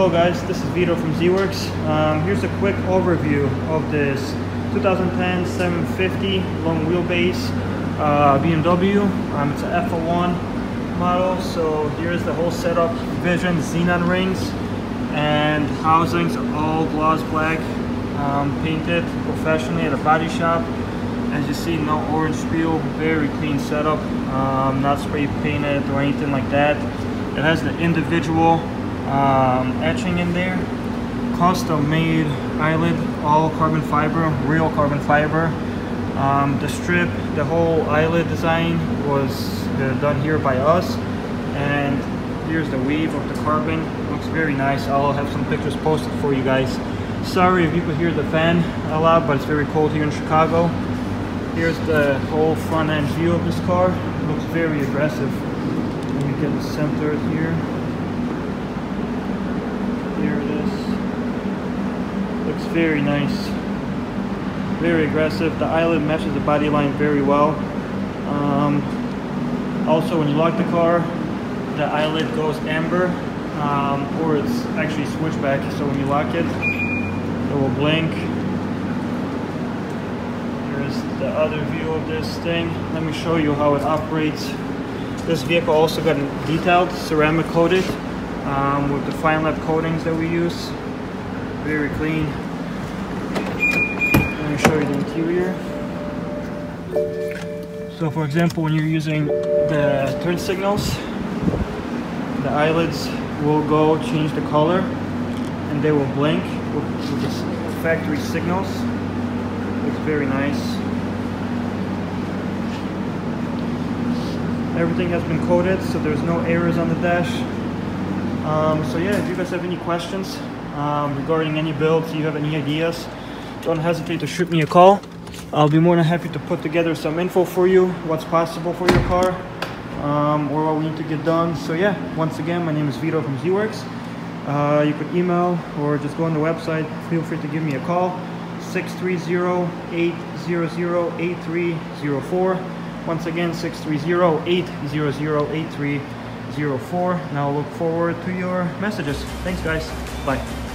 Hello guys, this is Vito from ZWorks. Um, here's a quick overview of this 2010 750 long wheelbase uh, BMW. Um, it's an F01 model, so here's the whole setup. Vision xenon rings and housings are all gloss black, um, painted professionally at a body shop. As you see, no orange peel, very clean setup, um, not spray painted or anything like that. It has the individual um, etching in there. Custom made eyelid, all carbon fiber, real carbon fiber. Um, the strip, the whole eyelid design was uh, done here by us. And here's the weave of the carbon. Looks very nice. I'll have some pictures posted for you guys. Sorry if you could hear the fan a lot, but it's very cold here in Chicago. Here's the whole front end view of this car. It looks very aggressive. Let me get the center here. Here it is. Looks very nice. Very aggressive. The eyelid matches the body line very well. Um, also, when you lock the car, the eyelid goes amber, um, or it's actually switchback. So when you lock it, it will blink. Here's the other view of this thing. Let me show you how it operates. This vehicle also got detailed, ceramic coated um, with the Feynlab coatings that we use. Very clean. Let me show you the interior. So for example, when you're using the turn signals, the eyelids will go change the color and they will blink with, with the factory signals. Looks very nice. Everything has been coated, so there's no errors on the dash. Um, so yeah, if you guys have any questions um, regarding any builds, you have any ideas, don't hesitate to shoot me a call. I'll be more than happy to put together some info for you, what's possible for your car, um, or what we need to get done. So yeah, once again, my name is Vito from ZWorks. Uh, you could email or just go on the website. Feel free to give me a call, 630-800-8304. Once again, 630-800-8304. Now look forward to your messages. Thanks guys. Bye.